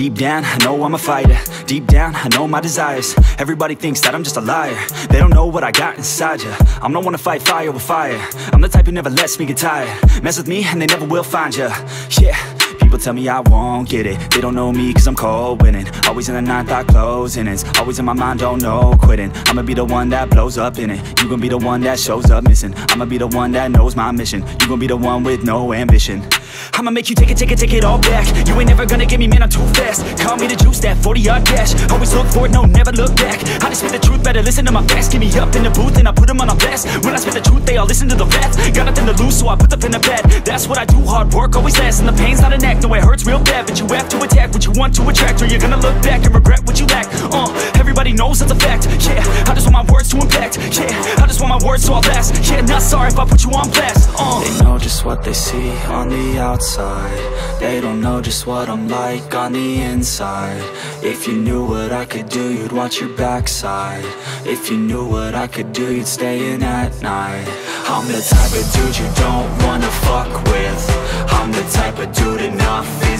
Deep down, I know I'm a fighter. Deep down, I know my desires. Everybody thinks that I'm just a liar. They don't know what I got inside ya. I'm the one to fight fire with fire. I'm the type who never lets me get tired. Mess with me and they never will find ya. Yeah People tell me I won't get it. They don't know me cause I'm cold winning. Always in the ninth, I close and it's Always in my mind, don't know quitting. I'ma be the one that blows up in it. You gon' be the one that shows up missing. I'ma be the one that knows my mission. You gon' be the one with no ambition. I'ma make you take it, take it, take it all back. You ain't never gonna get me, man, I'm too fast. Call me the juice, that 40-yard dash. Always look forward, no, never look back. I just spit the truth, better listen to my facts Get me up in the booth and I put them on a blast. When I spit the truth, they all listen to the facts Got nothing to lose, so I put the pen to bed. That's what I do, hard work always lasts And the pain's not an act, no, it hurts real bad. But you have to attack what you want to attract Or you're gonna look back and regret what you lack. Uh, everybody knows that's a fact. Yeah, I my words to impact. Yeah, I just want my words to all last Yeah, not sorry if I put you on blast. Uh. They know just what they see on the outside. They don't know just what I'm like on the inside. If you knew what I could do, you'd watch your backside. If you knew what I could do, you'd stay in at night. I'm the type of dude you don't wanna fuck with. I'm the type of dude enough is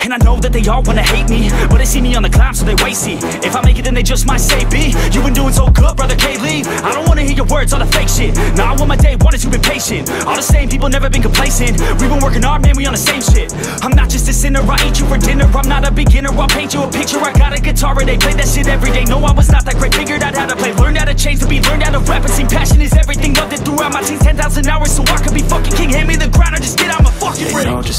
and I know that they all wanna hate me But they see me on the climb so they wait see If I make it then they just might say B You been doing so good brother K-Lee. I don't wanna hear your words all the fake shit. Now I want my day one is you been patient. All the same people never been complacent. We been working hard man we on the same shit. I'm not just a sinner I eat you for dinner. I'm not a beginner I'll paint you a picture. I got a guitar and they play that shit every day. No I was not that great. Figured out how to play. Learned how to change to be Learned how to rap. And seen Passion is everything. Loved it throughout my teens 10,000 hours So